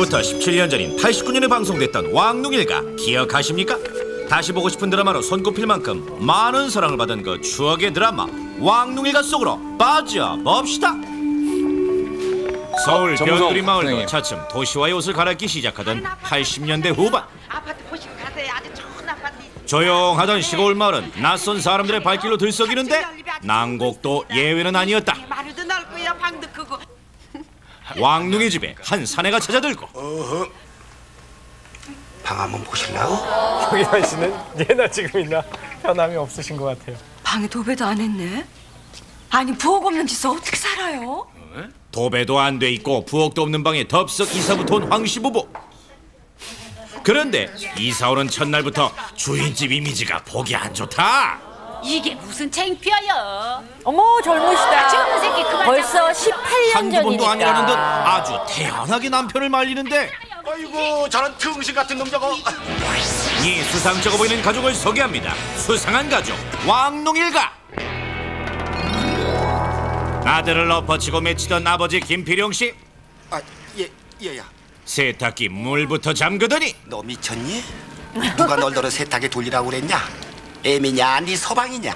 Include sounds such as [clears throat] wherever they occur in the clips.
지금으로부터 17년 전인 89년에 방송됐던 왕눈일가 기억하십니까? 다시 보고 싶은 드라마로 손꼽힐 만큼 많은 사랑을 받은 그 추억의 드라마 왕눈일가 속으로 빠져봅시다. 서울 정성 변두리 마을도 선생님. 차츰 도시와의 옷을 갈아입기 시작하던 80년대 후반 아파트 보시고 가세요. 아주 좋은 아파트. 조용하던 시골 마을은 낯선 사람들의 발길로 들썩이는데 난곡도 예외는 아니었다. 마루도 넓고요. 방도 크고. 왕눈의 집에 한 사내가 찾아들고 방 한번 보실라고? [laughs] 황희란 씨는 예나 지금이나 변함이 없으신 것 같아요. 방에 도배도 안 했네. 아니 부엌 없는 집에서 어떻게 살아요? 도배도 안 돼 있고 부엌도 없는 방에 덥석 이사부터 온 황씨 부부. 그런데 이사 오는 첫날부터 주인집 이미지가 보기 안 좋다. 이게 무슨 창피해요. 어머 젊으시다. 젊은 새끼 그만 벌써 18년 한두 번도 전이니까. 아니라는 듯 아주 태연하게 남편을 말리는데 아이고 저런 등신 같은 놈 저거 이 수상쩍어 보이는 가족을 소개합니다. 수상한 가족 왕농일가. 아들을 엎어치고 맺히던 아버지 김필용 씨 아얘 얘야 세탁기 물부터 잠그더니 너 미쳤니? 누가 널 너를 세탁에 돌리라고 그랬냐? 애미냐 네 서방이냐?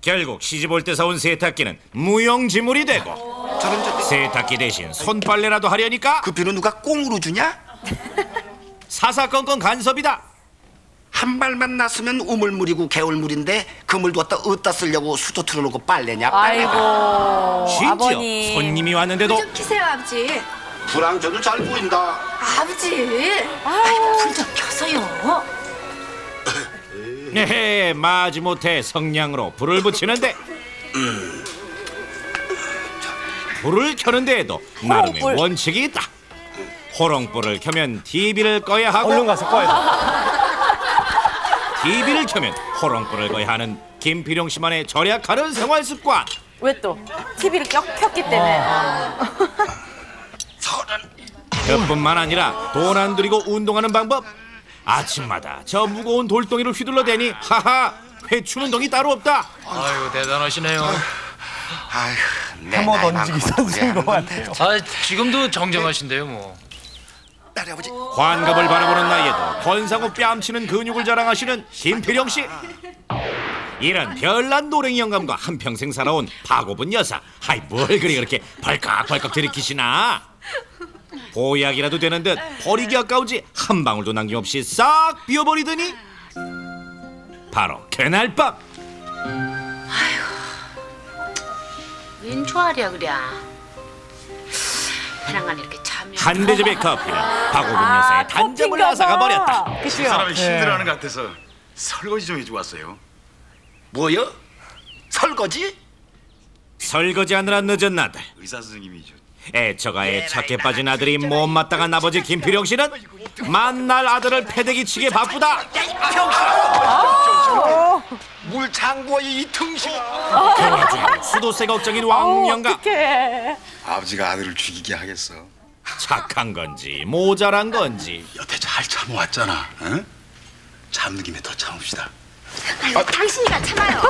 결국 시집 올 때 사온 세탁기는 무용지물이 되고 저런 저 세탁기 대신 손빨래라도 하려니까 그 비는 누가 꽁으로 주냐? [laughs] 사사건건 간섭이다. 한 발만 났으면 우물물이고 개울물인데 그 물 도 어디다 어디다 쓰려고 수도 틀어놓고 빨래냐? 아이고 심지어 아버님. 손님이 왔는데도 키세요 아버지. 불황 저도 잘 보인다. 아버지. 불좀 켜서요. 에헤 마지못해 성냥으로 불을 붙이는데 불을 켜는 데에도 나름의 호롱불. 원칙이 있다. 호롱불을 켜면 TV를 꺼야 하고 얼른 가서 꺼야 TV를 켜면 호롱불을 꺼야 하는 김필용 씨만의 절약하는 생활 습관. 왜 또? TV를 켰기 때문에. 서른 그뿐만 아니라 돈 안 들이고 운동하는 방법. 아침마다 저 무거운 돌덩이를 휘둘러대니 하하 회추 운동이 따로 없다. 아유 대단하시네요. 아휴 내 해머 나이 던지기 선수인 것 같아요. 아 지금도 정정하신데요 뭐. 아버지 환갑을 바라보는 나이에도 권상우 뺨치는 근육을 자랑하시는 김필영 씨. 이런 별난 노랭이 영감과 한평생 살아온 박오분 여사. 하이 뭘 그리 그렇게 발칵발칵 들이키시나? 보약이라도 되는 듯 버리기 아까우지 한 방울도 남김없이 싹 비워버리더니 바로 그날 밤웬 좋아하랴 그래. 하나간 이렇게 참여. 한 대접의 커피는 박오분 아, 여사의 단잠을 앗아가 버렸다. 그치요? 사람이 네. 힘들어하는 것 같아서 설거지 좀 해주고 왔어요. 뭐여? 설거지? 설거지 하느라 늦은 나들. 의사 선생님이죠. 애처가에 착해 빠진 아들이 못마땅한 아버지 김필영 씨는 만날 아들을 패대기 치게 바쁘다. 물 장부어 이 와중에 수도세 걱정인 왕영가 어떡해. 아버지가 아들을 죽이게 하겠어. 착한 건지 모자란 건지 여태 잘 참아왔잖아. 응? 참는 김에 더 참읍시다. 당신이가 참아요.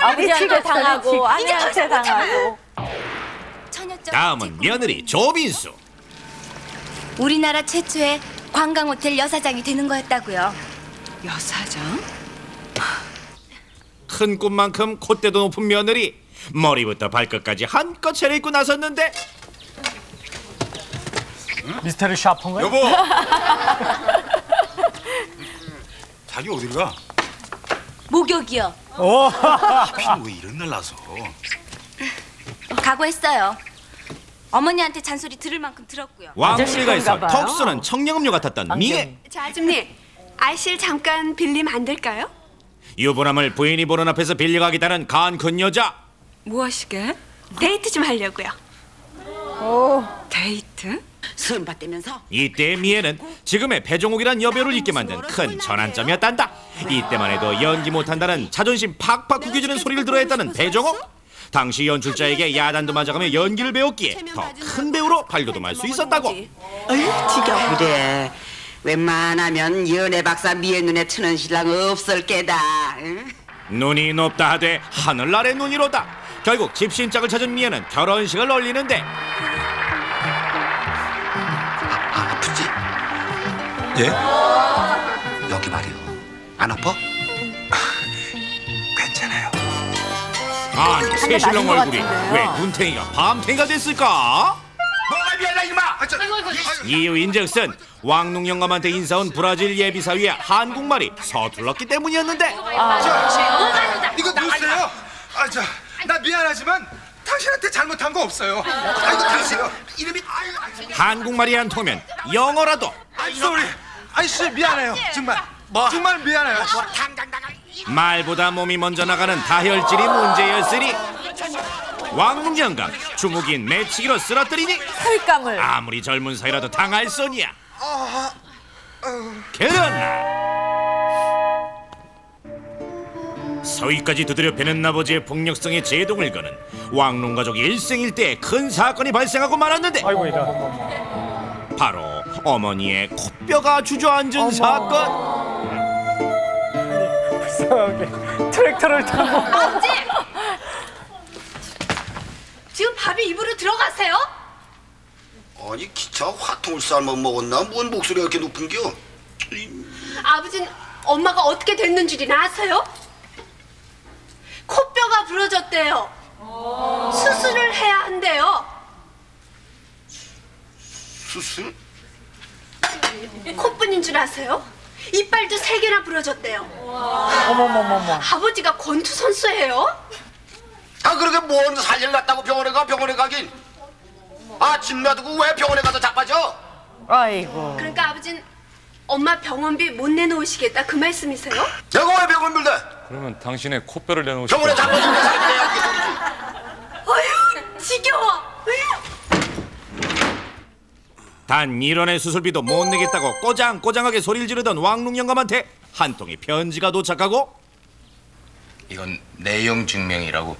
아버지한테 당하고 아내한테 당하고. 다음은 며느리 조빈수. 우리나라 최초의 관광 호텔 여사장이 되는 거였다고요. 여사장? 큰 꿈만큼 콧대도 높은 며느리 머리부터 발끝까지 한껏 차려입고 나섰는데 미스테리 샤프인가요? 여보. [laughs] 자기 어딜 가? 목욕이요. 오, 하필 왜 이런 날 나서? 각오했어요. 어머니한테 잔소리 들을 만큼 들었고요. 왕실가에서 아저씨 건가 봐요. 턱 쏘는 청량음료 같았던 미애 저 아줌님 아실 잠깐 빌리면 안 될까요? 유부남을 부인이 보는 앞에서 빌려가겠다는 간큰 여자 뭐 하시게? 데이트 좀 하려고요 데이트? 수음 받대면서. 이때 미애는 지금의 배종욱이란 여배우를 잊게 만든 큰 전환점이었단다. 이때만 해도 연기 못한다는 자존심 팍팍 구겨지는 소리를 들어야 했다는 배종욱. 당시 연출자에게 야단도 맞아가며 연기를 배웠기에 더 큰 배우로 발돋움할 수 있었다고. 어휴 지겨워. 그래. 웬만하면 연애 박사 미애 눈에 드는 신랑 없을 게다. 응? 눈이 높다 하되 하늘날의 눈이로다. 결국 집신짝을 찾은 미애는 결혼식을 올리는데. 아, 아프지? 예? 여기 말이요. 안 아파? 아니 새 신랑 맞은 것 얼굴이. 왜 눈탱이가 밤탱이가 됐을까? 뭐가 미안해 이마. 아, 저, 이유 인즉슨 왕농 영감한테 인사온 브라질 예비사위의 한국말이 서툴렀기 때문이었는데 이거 누구세요? 아, 저, 나 미안하지만 당신한테 잘못한 거 없어요. 아, 이거 당신 이름이 아유, 한국말이 안 통하면 영어라도 아유, 쏘리. 아이씨 미안해요. 정말. 뭐? 정말 미안해요. 말보다 몸이 먼저 나가는 다혈질이 문제였으니 영감 주무긴 매치기로 쓰러뜨리니 혈감을. 아무리 젊은 사이라도 당할 소니야. 그러나 서위까지 두드려 패는 아버지의 폭력성에 제동을 거는 왕농 가족 일생일대에 큰 사건이 발생하고 말았는데 아이고 이런. 바로 어머니의 코뼈가 주저앉은 사건. 불쌍하게 트랙터를 타고. 아버지! 지금 밥이 입으로 들어가세요? 아니 기차 화통을 삶아 먹었나? 뭔 목소리가 이렇게 높은겨? 아버지는 엄마가 어떻게 됐는 줄이나 아세요? 코뼈가 부러졌대요. 수술을 해야 한대요. 수술? 코뿐인 줄 아세요? 이빨도 세 개나 부러졌대요. 어머머머머. 아버지가 권투 선수예요? 아 그러게 뭔 살일 났다고 병원에 가 병원에 가긴. 아집 놔두고 왜 병원에 가서 자빠져? 아이고. 그러니까 아버진 엄마 병원비 못 내놓으시겠다 그 말씀이세요? 내가 왜 병원 빌대? 그러면 당신의 코뼈를 내놓으시고. 병원에 이게 소리지. 어휴 지겨워. 어휴. 단 1원의 수술비도 못 내겠다고 꼬장꼬장하게 소리를 지르던 왕농 영감한테 한 통의 편지가 도착하고 이건 내용 증명이라고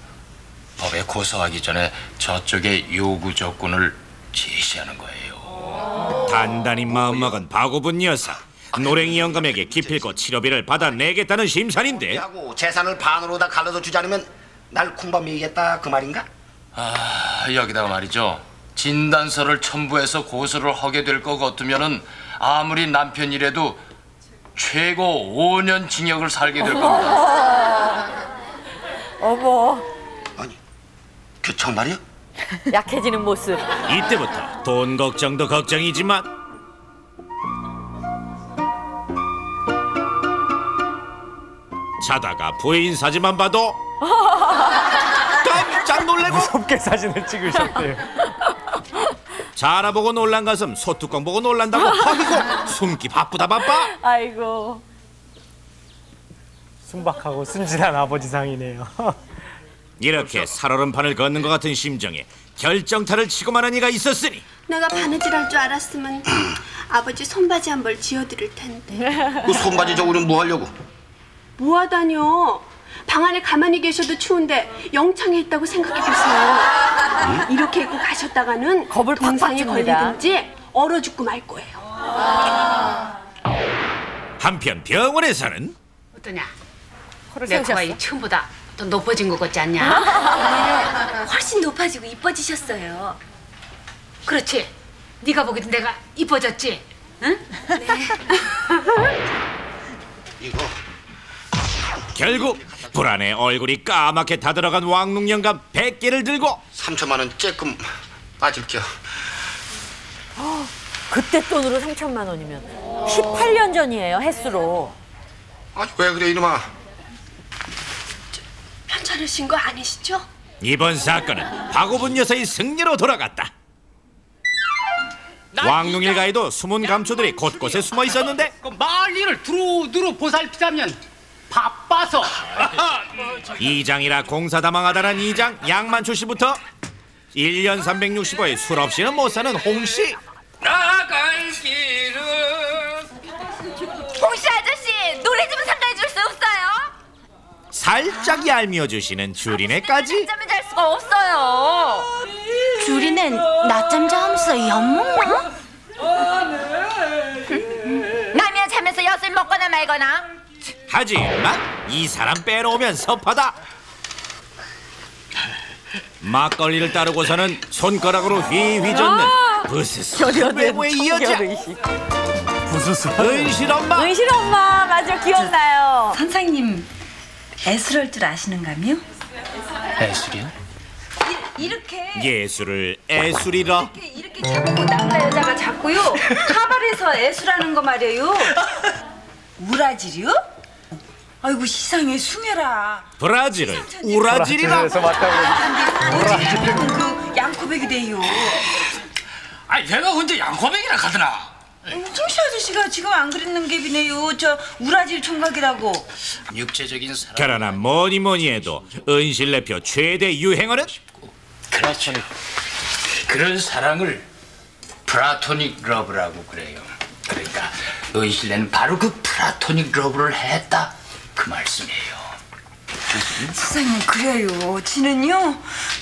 법에 고소하기 전에 저쪽에 요구 조건을 제시하는 거예요. 단단히 마음먹은 바구분 여사 노랭이 영감에게 기필코 치료비를 받아내겠다는 심산인데 하고 재산을 반으로 다 갈라서 주지 않으면 날 콩밤이겠다 그 말인가? 아, 여기다가 말이죠. 진단서를 첨부해서 고소를 하게 될 것 같으면은 아무리 남편이라도 최고 5년 징역을 살게 될 겁니다. [laughs] 어머. 아니 그 정말이야? [laughs] 약해지는 모습. 이때부터 돈 걱정도 걱정이지만 자다가 부인 사진만 봐도 [laughs] 깜짝 놀래고 무섭게 사진을 찍으셨대요. 자 알아보고 놀란 가슴 소뚜껑 보고 놀란다고 [laughs] 허기고 숨기 바쁘다 바빠 아이고. 순박하고 순진한 아버지 상이네요. [laughs] 이렇게 살얼음판을 걷는 것 같은 심정에 결정타를 치고 말한 이가 있었으니 내가 바느질 할 줄 알았으면 [clears throat] 아버지 손바지 한 벌 지어드릴 텐데. [laughs] 그 손바지 저고는 뭐 하려고? 뭐 하다뇨? 방 안에 가만히 계셔도 추운데 영창에 있다고 생각해 보세요. 이렇게 입고 가셨다가는 겁을 동상에. 걸리든지 얼어 죽고 말 거예요. 한편 병원에서는 어떠냐? 세우셨어. 이 처음보다 더 높아진 것 같지 않냐? 훨씬 높아지고 이뻐지셨어요. 그렇지. 네가 보기도 내가 이뻐졌지? 응? [laughs] 이거 결국 불안해 얼굴이 까맣게 다들어간 왕농 영감 100개를 들고 3천만 원 쬐끔 빠질게요. 그때 돈으로 3천만 원이면 18년 전이에요, 횟수로. 아니 왜 그래 이놈아? 편찮으신 거 아니시죠? 이번 사건은 박오분 여사의 승리로 돌아갔다. 왕농 일가에도 숨은 감초들이 곳곳에 숨어 있었는데 그 마을 일을 두루두루 보살피자면 바빠서 [laughs] 이장이라 공사다망하다란 이장 양만초 씨부터 1년 365일 술 없이는 못 사는 홍 씨 나갈 길은 홍씨 아저씨 노래 좀 상가해 줄 수 없어요? 살짝 얄미워 주시는 주린애까지 잠을 잘 수가 없어요. 주리는 낮잠 자면서 엿 먹나? 남이야 자면서 엿을 먹거나 말거나. 하지만 이 사람 빼놓으면 섭하다 막걸리를 따르고서는 손가락으로 휘휘 젓는 부스스 외모에 이어져. 웃었어. 은실 엄마 은실 엄마 맞아 기억나요. 선생님 애술할 줄 아시는가요? 애술이요? 이렇게 예술을 애술이라 이렇게 이렇게 잡고 남자 여자가 잡고요. [laughs] 카바레에서 애술하는 거 말이에요. 우라질이요? 아이고 시상에 숭해라. 브라질을 우라질이라 그래서 맞다고. 그 양코백이 돼요. 아니 내가 언제 양코백이라 가더나? 정씨 아저씨가 지금 안 그랬는 게 비네요. 저 우라질 총각이라고. 육체적인 사랑 그러나 뭐니 뭐니 해도 은실래표 최대 유행어는 그렇죠. 그런 사랑을 플라토닉 러브라고 그래요. 그러니까 은실레는 바로 그 플라토닉 러브를 했다 그 말씀이에요. 세상에 그래요. 지는요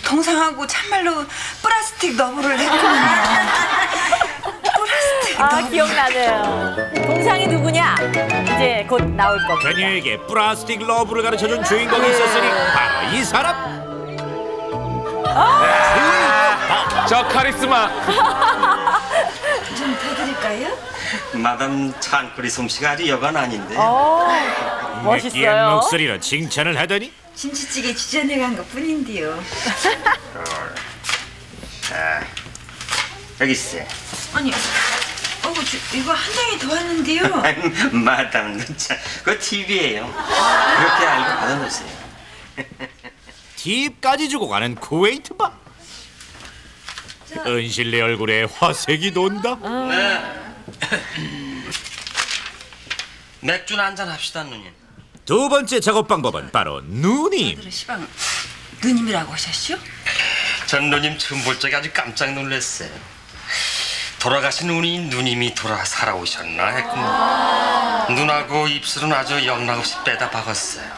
동상하고 참말로 플라스틱 러브를 했거든요. [laughs] 플라스틱 아 러브. 기억나네요. 동상이 누구냐? 이제 곧 나올 겁니다. 그녀에게 플라스틱 러브를 가르쳐준 주인공이 있었으니 바로 이 사람 저 카리스마. [laughs] 좀 더드릴까요? 마담 찬꾸리 솜씨가 아주 여간 아닌데 어, 느끼한 멋있어요. 목소리로 칭찬을 하더니 김치찌개 지전해간 것 뿐인데요. 자 여기 있어 아니, 어, 저, 이거 한 장이 더 왔는데요. [laughs] 마담도 참 그거 TV예요 그렇게 알고 받아놓으세요 [laughs] 팁까지 주고 가는 쿠웨이트 바 은실 내 얼굴에 화색이 돈다. 맥주나 한잔 합시다 누님. 두 번째 작업 방법은 바로 누님. 시방. 누님이라고 하셨죠? 전 누님 처음 볼 적에 아주 깜짝 놀랐어요. 돌아가신 우리 누님이 돌아 살아오셨나 했구만 눈하고 입술은 아주 영락없이 빼다 박았어요.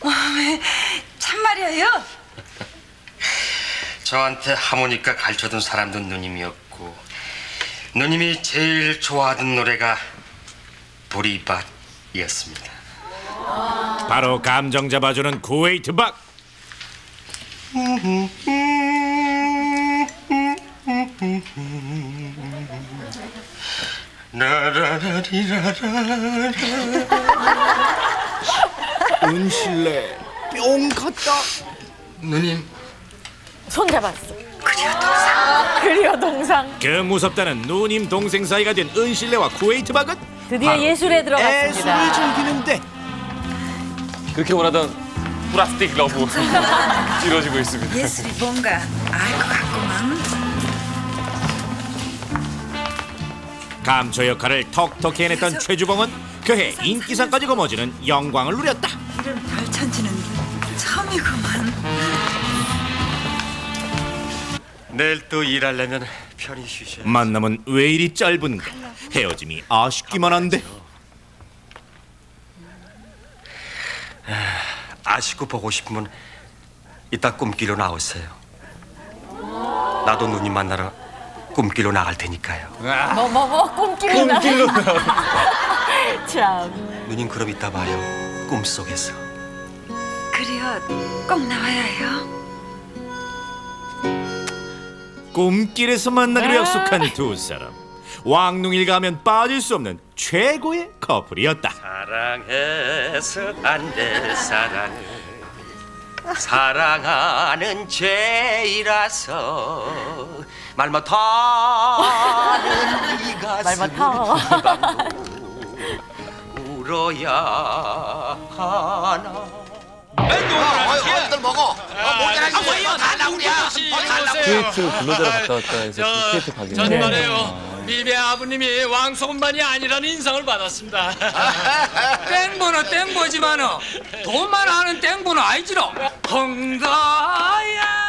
와, [laughs] 왜? 참말이에요? 저한테 하모니카 가르쳐준 사람도 누님이었고 누님이 제일 좋아하던 노래가 보리밭이었습니다. 바로 감정 잡아주는 쿠웨이트 박. 은실내 뿅 갔다. 누님 손 잡았어. 그리어 동상. 그리어 동상. 그 무섭다는 누님 동생 사이가 된 은실내와 쿠웨이트 박은 드디어 예술에 들어갔습니다. 예술을 즐기는데 그렇게 원하던 플라토닉 러브 [laughs] 이루어지고 있습니다. 예술이 뭔가 알 것 같구만. 감초 역할을 톡톡히 해냈던 최주봉은 그해 인기상까지 거머쥐는 영광을 누렸다 내일 또 일하려면 편히 쉬셔야 만남은 왜 이리 짧은가 헤어짐이 아쉽기만 한데 아쉽고 보고 싶으면 이따 꿈길로 나오세요 나도 누님 만나러 꿈길로 나갈 테니까요 뭐뭐뭐 꿈길로 나. 꿈길로 참. 누님 그럼 이따 봐요 꿈 속에서 그래요. 꼭 나와야 해요. 꿈길에서 만나기로 약속한 두 사람. 왕릉일 가면 빠질 수 없는 최고의 커플이었다. 사랑해서 안 될 사랑을 사랑하는 죄이라서 말 못하는 이말 가슴. 울어야 하나 어디들 먹어? 모자라지 다 나오냐? 쿠웨이트 근로자로 갔다 왔다 해서 그 쿠웨이트 가게. 전 말이에요. 미배 아버님이 왕소금반이 아니라는 인상을 받았습니다. [laughs] 땡보는 땡보지만은 돈만 하는 땡보는 아니지로. 헝다야.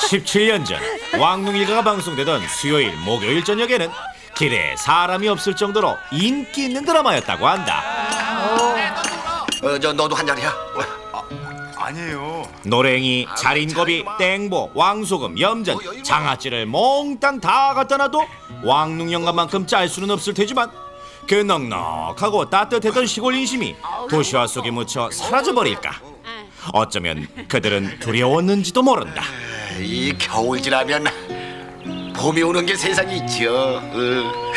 17년 전 왕릉일가가 방송되던 수요일 목요일 저녁에는 길에 사람이 없을 정도로 인기 있는 드라마였다고 한다 어, 저 너도 한 잔이야. 아니에요. 노랭이, 자린고비, 땡보, 왕소금, 염전, 장아찌를 몽땅 다 갖다 놔도 왕릉 영감만큼 짤 수는 없을 테지만 그 넉넉하고 따뜻했던 시골 인심이 도시화 속에 묻혀 사라져버릴까 어쩌면 그들은 두려웠는지도 모른다 이 겨울 지나면 봄이 오는 게 세상에 있죠. 어.